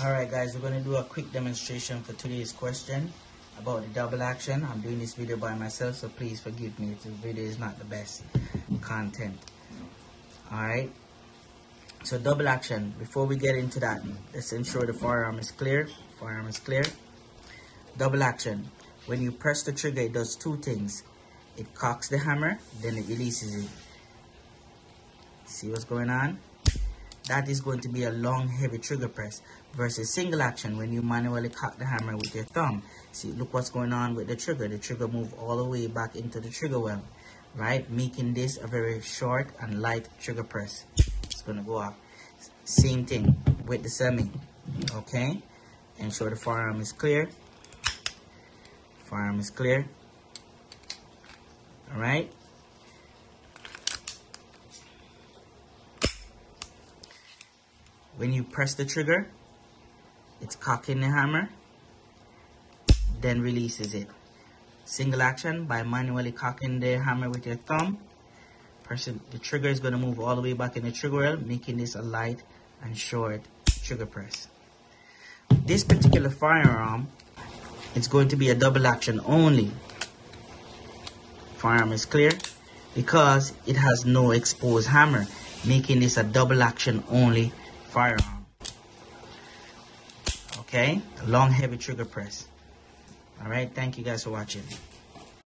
guys, we're going to do a quick demonstration for today's question about the double action. I'm doing this video by myself, so please forgive me if the video is not the best content. Alright, so double action. Before we get into that, let's ensure the firearm is clear. Firearm is clear. Double action. When you press the trigger, it does two things. It cocks the hammer, then it releases it. See what's going on? That is going to be a long heavy trigger press versus single action when you manually cock the hammer with your thumb. See look what's going on with the trigger. The trigger move all the way back into the trigger well right? Making this a very short and light trigger press. It's going to go off. Same thing with the semi okay? Ensure the firearm is clear. Firearm is clear. All right when you press the trigger, it's cocking the hammer, then releases it. Single action by manually cocking the hammer with your thumb. Pressing the trigger is going to move all the way back in the trigger well, making this a light and short trigger press. This particular firearm, it's going to be a double action only. Firearm is clear because it has no exposed hammer, making this a double action only firearm. Okay, long heavy trigger press. All right, thank you guys for watching.